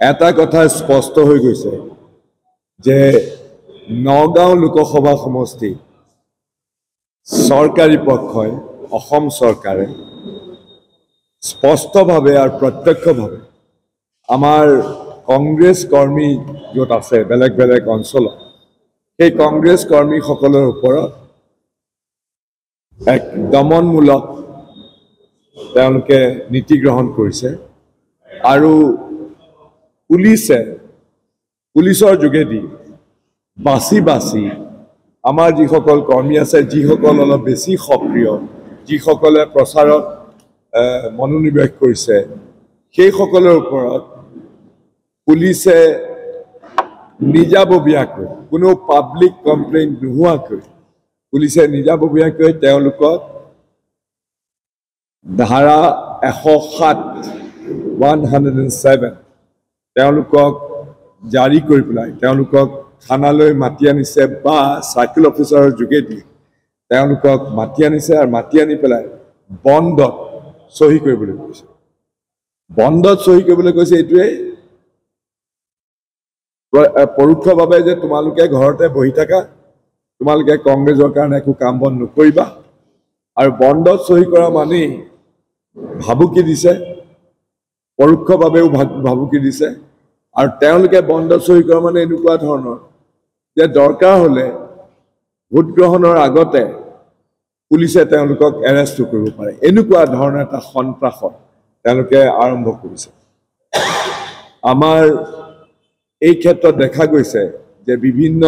এটা কথা স্পষ্ট হৈ গৈছে যে নগাঁও লোকসভা সমষ্টি চৰকাৰী পক্ষই অসম চৰকাৰে স্পষ্টভাৱে আৰু প্ৰত্যক্ষভাৱে আমাৰ কংগ্ৰেছ কৰ্মী য'ত আছে বেলেগ বেলেগ অঞ্চলত সেই কংগ্ৰেছ কৰ্মীসকলৰ ওপৰত এক দমনমূলক তেওঁলোকে নীতি গ্ৰহণ কৰিছে আৰু পুলিচে পুলিচৰ যোগেদি বাছি বাছি আমাৰ যিসকল কৰ্মী আছে যিসকল অলপ বেছি সক্ৰিয় যিসকলে প্ৰচাৰত মনোনিৱেশ কৰিছে সেইসকলৰ ওপৰত পুলিচে নিজাববীয়াকৈ কোনো পাব্লিক কমপ্লেইন নোহোৱাকৈ পুলিচে নিজাববীয়াকৈ তেওঁলোকক ধাৰা এশ সাত ওৱান হাণ্ড্ৰেড এণ্ড ছেভেন তেওঁলোকক জাৰি কৰি পেলাই তেওঁলোকক থানালৈ মাতি আনিছে বা চাৰ্কেল অফিচাৰৰ যোগেদি তেওঁলোকক মাতি আনিছে আৰু মাতি আনি পেলাই বন্ধত চহী কৰিবলৈ কৈছে। বন্ধত চহী কৰিবলৈ কৈছে এইটোৱেই পৰোক্ষভাৱে যে তোমালোকে ঘৰতে বহি থাকা তোমালোকে কংগ্ৰেছৰ কাৰণে একো কাম বন নকৰিবা। আৰু বন্ধত চহী কৰা মানেই ভাবুকি দিছে পৰোক্ষভাৱেও ভাবুকি দিছে। আৰু তেওঁলোকে বন্ধত চহী কৰা মানে এনেকুৱা ধৰণৰ যে দৰকাৰ হ'লে ভোটগ্ৰহণৰ আগতে পুলিচে তেওঁলোকক এৰেষ্টো কৰিব পাৰে। এনেকুৱা ধৰণৰ এটা সন্ত্ৰাসত তেওঁলোকে আৰম্ভ কৰিছে। আমাৰ এই ক্ষেত্ৰত দেখা গৈছে যে বিভিন্ন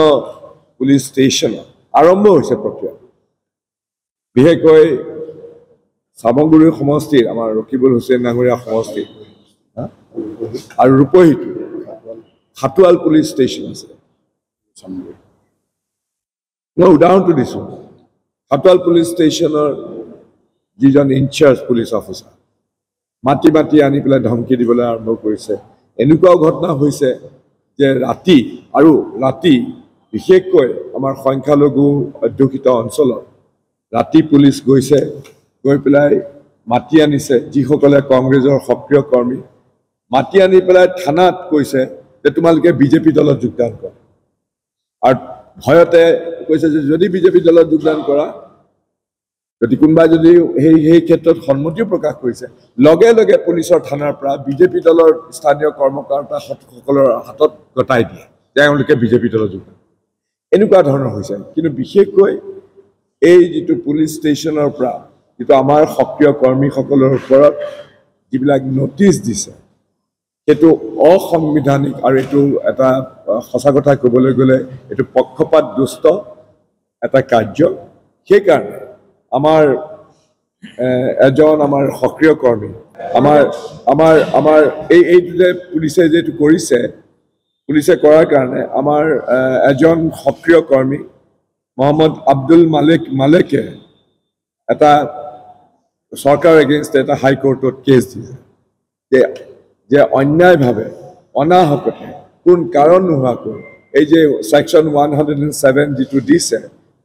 পুলিচ ষ্টেচনত আৰম্ভ হৈছে প্ৰক্ৰিয়া। বিশেষকৈ চামগুৰি সমষ্টিৰ আমাৰ ৰকিবুল হুছেইন ডাঙৰীয়া সমষ্টিৰ হা? আৰু ৰূপহীটো খাটোৱাল পুলিচ ষ্টেচন আছে। মই উদাহৰণটো দিছোঁ খাটোৱাল পুলিচ ষ্টেচনৰ যিজন ইনচাৰ্জ পুলিচ অফিচাৰ মাতি মাতি আনি পেলাই ধমকি দিবলৈ আৰম্ভ কৰিছে। এনেকুৱাও ঘটনা হৈছে যে ৰাতি আৰু ৰাতি বিশেষকৈ আমাৰ সংখ্যালঘু অধ্যুষিত অঞ্চলত ৰাতি পুলিচ গৈছে গৈ পেলাই মাতি আনিছে যিসকলে কংগ্ৰেছৰ সক্ৰিয় কৰ্মী। মাতি আনি পেলাই থানাত কৈছে যে তোমালোকে বিজেপি দলত যোগদান কৰা। আৰু ভয়তে কৈছে যে যদি বিজেপি দলত যোগদান কৰা যদি কোনোবাই যদি সেই সেই ক্ষেত্ৰত সন্মতিও প্ৰকাশ কৰিছে লগে লগে পুলিচৰ থানাৰ পৰা বিজেপি দলৰ স্থানীয় কৰ্মকৰ্তাসকলৰ হাতত গতাই দিয়ে তেওঁলোকে বিজেপি দলত যোগদান এনেকুৱা ধৰণৰ হৈছে। কিন্তু বিশেষকৈ এই যিটো পুলিচ ষ্টেচনৰ পৰা যিটো আমাৰ সক্ৰিয় কৰ্মীসকলৰ ওপৰত যিবিলাক নটিচ দিছে সেইটো অসাংবিধানিক আৰু এইটো এটা সঁচা কথা ক'বলৈ গ'লে এইটো পক্ষপাত দুষ্ট এটা কাৰ্য। সেইকাৰণে আমাৰ এজন আমাৰ সক্ৰিয় কৰ্মী আমাৰ আমাৰ আমাৰ এই এইটো যে পুলিচে যে এইটো কৰিছে পুলিচে কৰাৰ কাৰণে আমাৰ এজন সক্ৰিয় কৰ্মী মহম্মদ আব্দুল মালিক মালেকে এটা চৰকাৰৰ এগেইনষ্ট এটা হাইকোৰ্টত কেছ দিছে যে অন্যায়ভাৱে অনাহকতে কোন কাৰণ নোহোৱাকৈ এই যে section one hundred and seven যিটো দিছে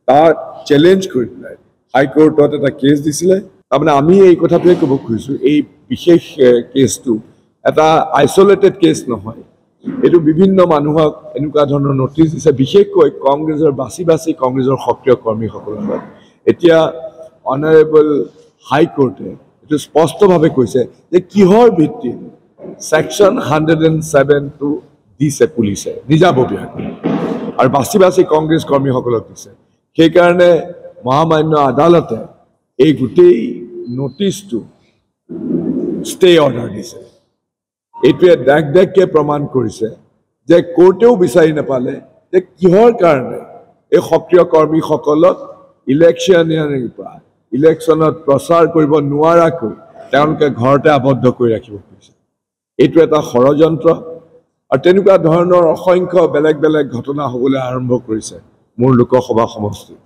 তাক চেলেঞ্জ কৰি পেলাই হাইকোৰ্টত এটা কেছ দিছিলে। তাৰমানে আমি এই কথাটোৱে ক'ব খুজিছোঁ এই বিশেষ কেছটো এটা আইচলেটেড কেছ নহয়। এইটো বিভিন্ন মানুহক এনেকুৱা ধৰণৰ নটিচ দিছে বিশেষকৈ কংগ্ৰেছৰ বাছি বাছি কংগ্ৰেছৰ সক্ৰিয় কৰ্মীসকলৰ লগত। এতিয়া অনাৰেবল হাইকোৰ্টে এইটো স্পষ্টভাৱে কৈছে যে কিহৰ ভিত্তিত ছেকশ্যন হাণ্ড্ৰেড এণ্ড ছেভেনটো দিছে পুলিচে নিজাববীয়াকৈ আৰু বাছি বাছি কংগ্ৰেছ কৰ্মীসকলক দিছে। সেইকাৰণে মহামান্য আদালতে এই গোটেই নটিচটো ষ্টে অৰ্ডাৰ দিছে। এইটোৱে দেখ দেখকে প্ৰমাণ কৰিছে যে কোৰ্টেও বিচাৰি নাপালে যে কিহৰ কাৰণে এই সক্ৰিয় কৰ্মীসকলক ইলেকশ্যনিয়াৰিৰ পৰা ইলেকশ্যনত প্ৰচাৰ কৰিব নোৱাৰাকৈ তেওঁলোকে ঘৰতে আবদ্ধ কৰি ৰাখিব খুজিছে। এইটো এটা ষড়যন্ত্ৰ আৰু তেনেকুৱা ধৰণৰ অসংখ্য বেলেগ বেলেগ ঘটনা হ'বলৈ আৰম্ভ কৰিছে মোৰ লোকসভা সমষ্টিত।